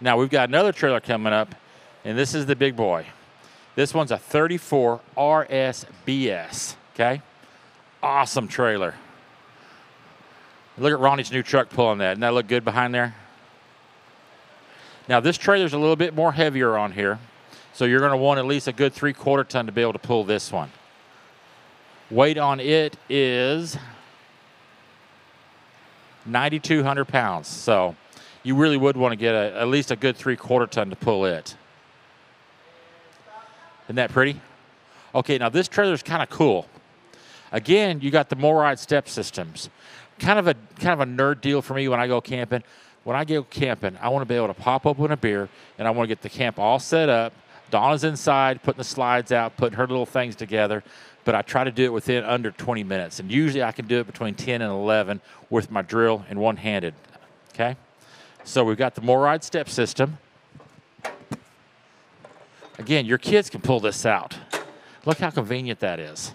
Now we've got another trailer coming up, and this is the big boy. This one's a 34 RSBS. Okay, awesome trailer. Look at Ronnie's new truck pulling that. Doesn't that look good behind there? Now this trailer's a little bit more heavier on here, so you're going to want at least a good three quarter ton to be able to pull this one. Weight on it is 9,200 pounds. So you really would want to get a, at least a good three quarter ton to pull it. Isn't that pretty? Okay, now this trailer is kind of cool. Again, you got the MORryde step systems. Kind of a kind of a nerd deal for me when I go camping. When I go camping, I want to be able to pop open a beer and I want to get the camp all set up. Donna's inside, putting the slides out, putting her little things together but I try to do it within under 20 minutes. And usually I can do it between 10 and 11 with my drill and one handed. Okay? So we've got the MORryde step system. Again, your kids can pull this out. Look how convenient that is.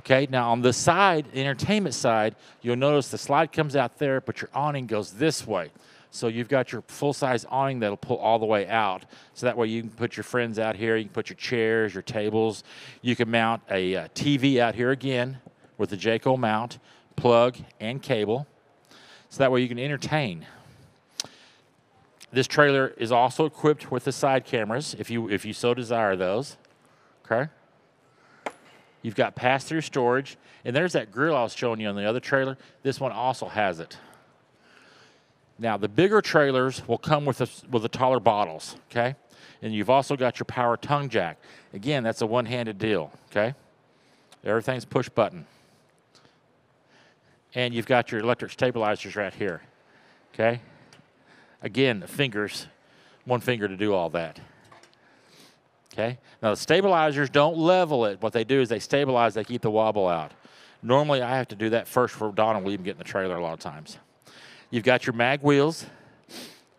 Okay, now on the side, the entertainment side, you'll notice the slide comes out there, but your awning goes this way. So you've got your full size awning that'll pull all the way out. So that way you can put your friends out here, you can put your chairs, your tables. You can mount a, a uh, TV out here again with the Jayco mount, plug, and cable. So that way you can entertain. This trailer is also equipped with the side cameras if you if you so desire those. Okay. You've got pass-through storage, and there's that grill I was showing you on the other trailer. This one also has it. Now, the bigger trailers will come with, a, with the taller bottles, okay? And you've also got your power tongue jack. Again, that's a one-handed deal, okay? Everything's push button. And you've got your electric stabilizers right here, okay? Again, fingers, one finger to do all that. Okay? Now, the stabilizers don't level it. What they do is they stabilize, they keep the wobble out. Normally, I have to do that first for Donna will even get in the trailer a lot of times. You've got your mag wheels,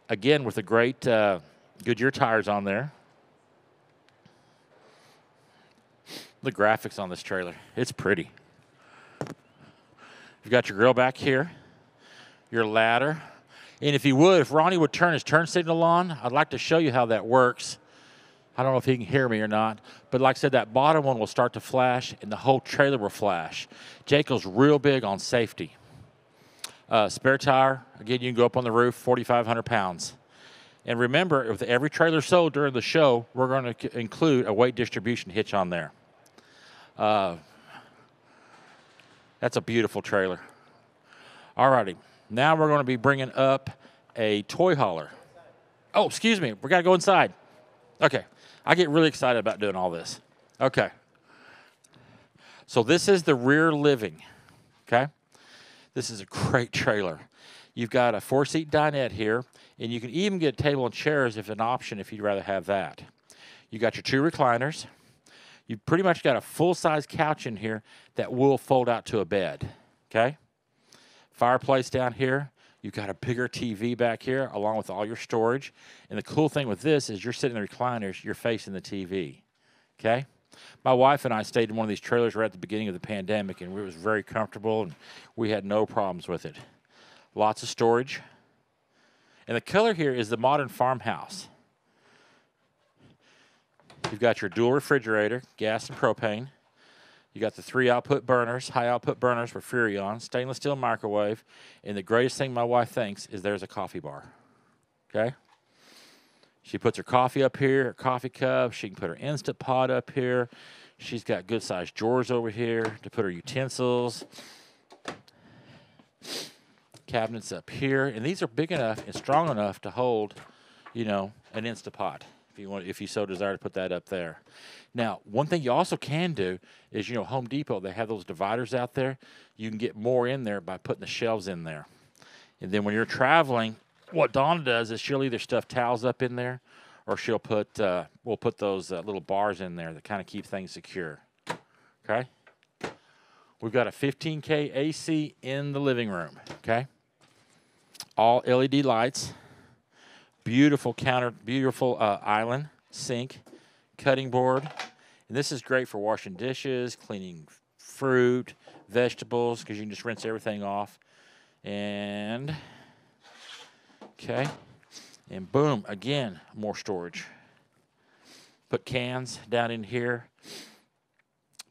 again with the great uh, Goodyear tires on there. The graphics on this trailer, it's pretty. You've got your grill back here, your ladder. And if he would, if Ronnie would turn his turn signal on, I'd like to show you how that works. I don't know if he can hear me or not, but like I said, that bottom one will start to flash and the whole trailer will flash. Jayco's real big on safety. Uh, spare tire, again, you can go up on the roof, 4,500 pounds. And remember, with every trailer sold during the show, we're going to include a weight distribution hitch on there. Uh, that's a beautiful trailer. All righty. Now we're going to be bringing up a toy hauler. Oh, excuse me. We got to go inside. Okay. I get really excited about doing all this. Okay. So this is the rear living. Okay. This is a great trailer. You've got a four seat dinette here, and you can even get a table and chairs if an option if you'd rather have that. You got your two recliners. You've pretty much got a full size couch in here that will fold out to a bed. Okay? Fireplace down here. You've got a bigger TV back here along with all your storage. And the cool thing with this is you're sitting in the recliners, you're facing the TV. Okay? my wife and I stayed in one of these trailers right at the beginning of the pandemic, and it was very comfortable, and we had no problems with it. Lots of storage. And the color here is the modern farmhouse. You've got your dual refrigerator, gas and propane. You got the three output burners, high output burners for Furrion, stainless steel microwave, and the greatest thing my wife thinks is there's a coffee bar. Okay? She puts her coffee up here, her coffee cup. She can put her Instant Pot up here. She's got good sized drawers over here to put her utensils. Cabinets up here, and these are big enough and strong enough to hold, you know, an Instant Pot if you want, if you so desire to put that up there. Now, one thing you also can do is, you know, Home Depot they have those dividers out there. You can get more in there by putting the shelves in there, and then when you're traveling, what Donna does is she'll either stuff towels up in there, or she'll put uh, we'll put those uh, little bars in there that kind of keep things secure. Okay. We've got a 15K AC in the living room. Okay. All LED lights. Beautiful counter, beautiful uh, island sink, cutting board, and this is great for washing dishes, cleaning fruit, vegetables, because you can just rinse everything off. And Okay. And boom, again, more storage. Put cans down in here,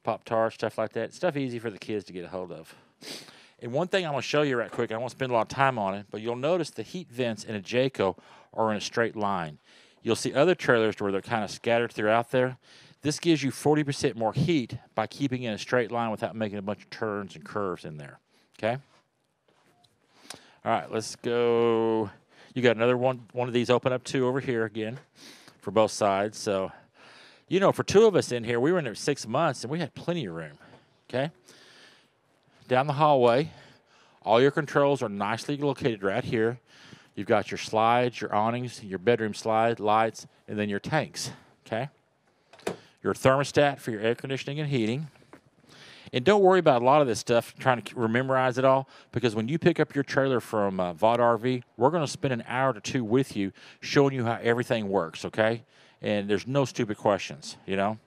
Pop Tarts, stuff like that. Stuff easy for the kids to get a hold of. And one thing I'm going to show you right quick, I won't spend a lot of time on it, but you'll notice the heat vents in a Jayco are in a straight line. You'll see other trailers where they're kind of scattered throughout there. This gives you 40% more heat by keeping in a straight line without making a bunch of turns and curves in there. Okay? All right, let's go. You got another one, one of these open up too over here again for both sides. So, you know, for two of us in here, we were in there six months and we had plenty of room. Okay? Down the hallway, all your controls are nicely located right here. You've got your slides, your awnings, your bedroom slide, lights, and then your tanks. Okay? Your thermostat for your air conditioning and heating. And don't worry about a lot of this stuff, trying to memorize it all, because when you pick up your trailer from uh, Vogt RV, we're going to spend an hour to two with you showing you how everything works, okay? And there's no stupid questions, you know?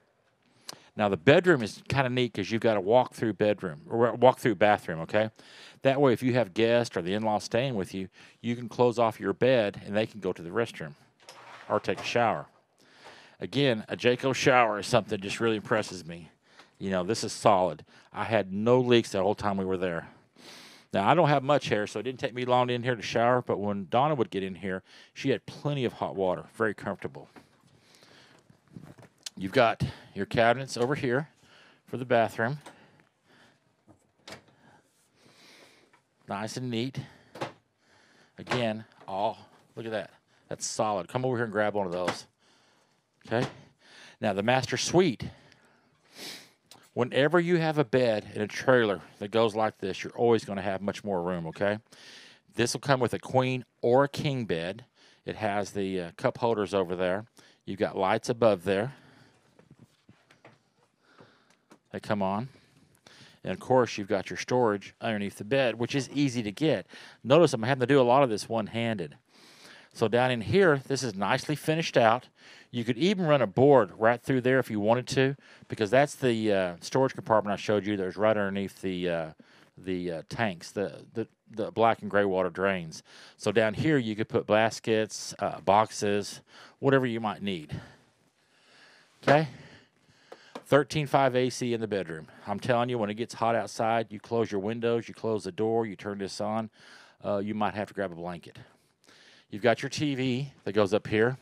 Now, the bedroom is kind of neat because you've got a walk through bedroom or walk through bathroom, okay? That way, if you have guests or the in law staying with you, you can close off your bed and they can go to the restroom or take a shower. Again, a Jayco shower is something that just really impresses me. You know, this is solid. I had no leaks the whole time we were there. Now, I don't have much hair, so it didn't take me long in here to shower, but when Donna would get in here, she had plenty of hot water, very comfortable. You've got your cabinets over here for the bathroom. Nice and neat. Again, all, look at that. That's solid. Come over here and grab one of those. Okay? Now, the master suite. Whenever you have a bed in a trailer that goes like this, you're always going to have much more room, okay? This will come with a queen or a king bed. It has the uh, cup holders over there. You've got lights above there. They come on. And of course, you've got your storage underneath the bed, which is easy to get. Notice I'm having to do a lot of this one handed. So down in here, this is nicely finished out. You could even run a board right through there if you wanted to, because that's the uh, storage compartment I showed you. There's right underneath the uh, the uh, tanks, the, the the black and gray water drains. So down here, you could put baskets, uh, boxes, whatever you might need. Okay. 13.5 AC in the bedroom. I'm telling you, when it gets hot outside, you close your windows, you close the door, you turn this on, uh, you might have to grab a blanket. You've got your TV that goes up here.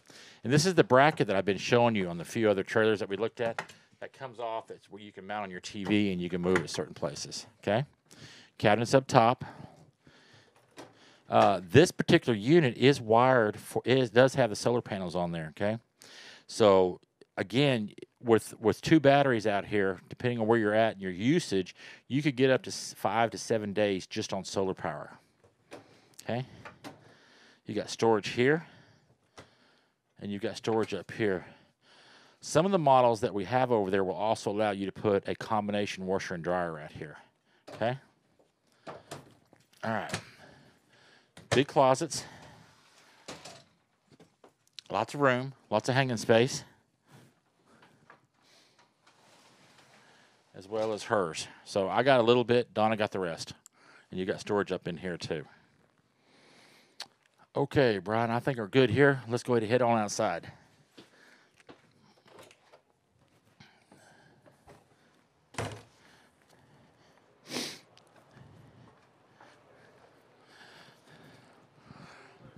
And this is the bracket that I've been showing you on the few other trailers that we looked at. That comes off. It's where you can mount on your TV and you can move it certain places. Okay? Cabinets up top. Uh, this particular unit is wired for it does have the solar panels on there. Okay, so again, with with two batteries out here, depending on where you're at and your usage, you could get up to five to seven days just on solar power. Okay, you got storage here and you've got storage up here. Some of the models that we have over there will also allow you to put a combination washer and dryer right here. Okay? All right. Big closets. Lots of room, lots of hanging space. As well as hers. So I got a little bit, Donna got the rest. And you got storage up in here too. Okay, Brian, I think we're good here. Let's go ahead and head on outside.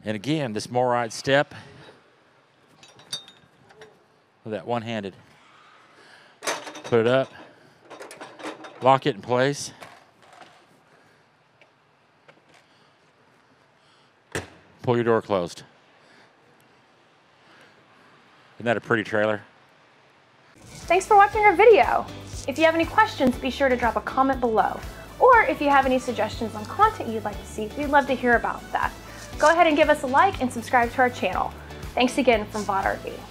And again, this MORryde step with that one-handed. Put it up, lock it in place. pull your door closed. Isn't that a pretty trailer? Thanks for watching our video. If you have any questions, be sure to drop a comment below. Or if you have any suggestions on content you'd like to see, we'd love to hear about that. Go ahead and give us a like and subscribe to our channel. Thanks again from Vogt RV.